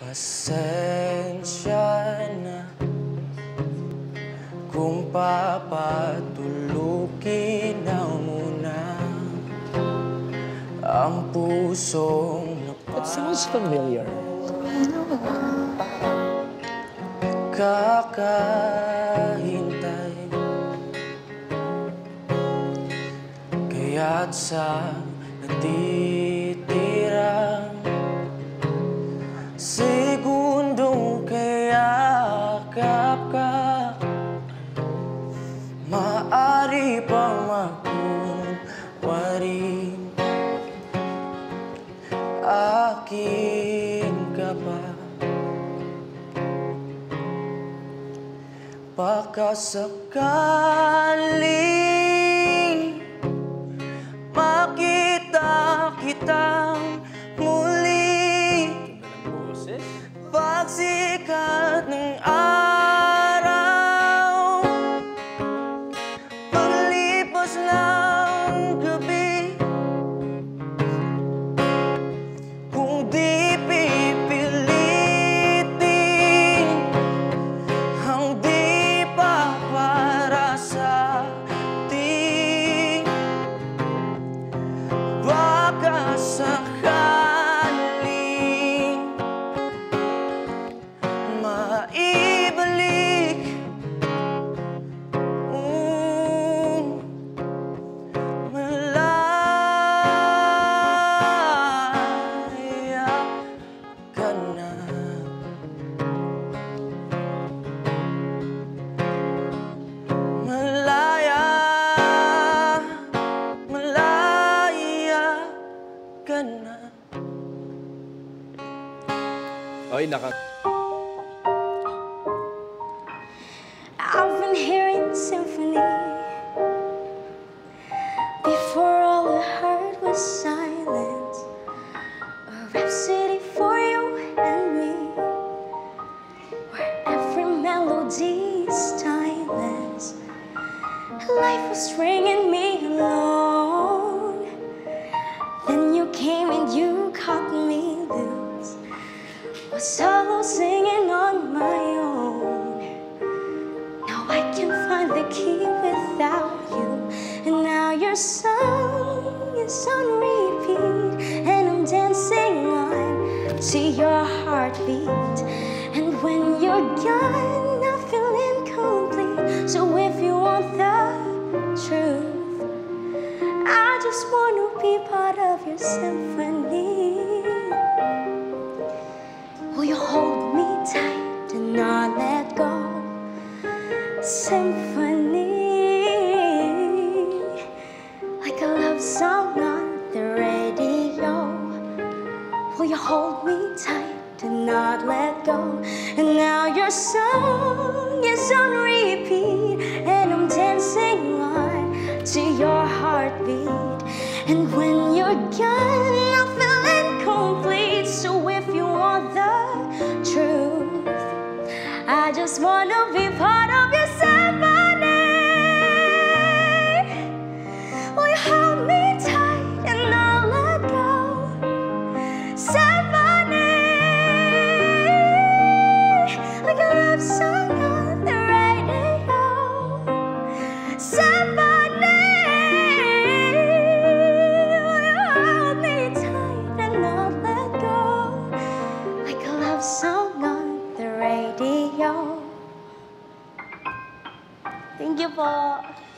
Pasensya na Kung papatulukin na muna Ang pusong It sounds familiar. kakahintay Kaya't sa natitirang Akin ka pa. Baka sakaling I've been hearing symphony Before all I heard was silence A rhapsody for you and me Where every melody is timeless. Life was ringing Was solo singing on my own now I can find the key without you. And now your song is on repeat. And I'm dancing on to your heartbeat. And when you're gone, I feel incomplete. So if you want the truth, I just want to be part of your symphony. Will you hold me tight and not let go? Symphony, like a love song on the radio. Will you hold me tight and not let go? And now your song is on repeat, and I'm dancing on to your heartbeat. And when you're gone, truth, I just wanna be part of your Thank you po.